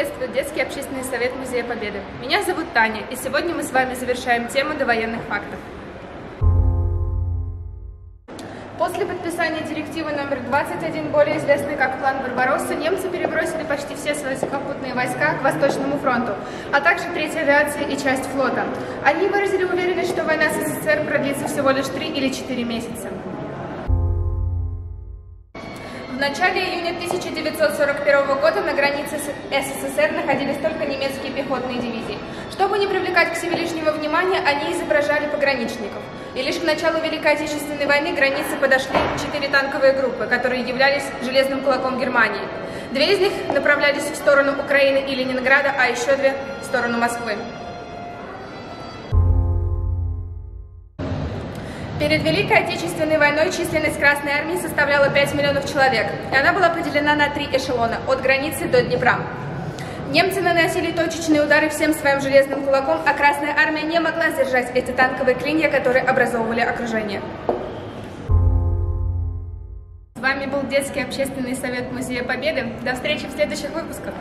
приветствует Детский общественный совет Музея Победы. Меня зовут Таня, и сегодня мы с вами завершаем тему довоенных фактов. После подписания директивы номер 21, более известной как план Барбаросса, немцы перебросили почти все свои сухопутные войска к Восточному фронту, а также третья авиация и часть флота. Они выразили уверенность, что война с СССР продлится всего лишь 3 или 4 месяца. В начале июня 1941 года на границе СССР находились только немецкие пехотные дивизии. Чтобы не привлекать к себе лишнего внимания, они изображали пограничников. И лишь к началу Великой Отечественной войны границы подошли четыре танковые группы, которые являлись железным кулаком Германии. Две из них направлялись в сторону Украины и Ленинграда, а еще две в сторону Москвы. Перед Великой Отечественной войной численность Красной Армии составляла 5 миллионов человек, и она была поделена на три эшелона – от границы до Днепра. Немцы наносили точечные удары всем своим железным кулаком, а Красная Армия не могла сдержать эти танковые клинья, которые образовывали окружение. С вами был Детский общественный совет Музея Победы. До встречи в следующих выпусках.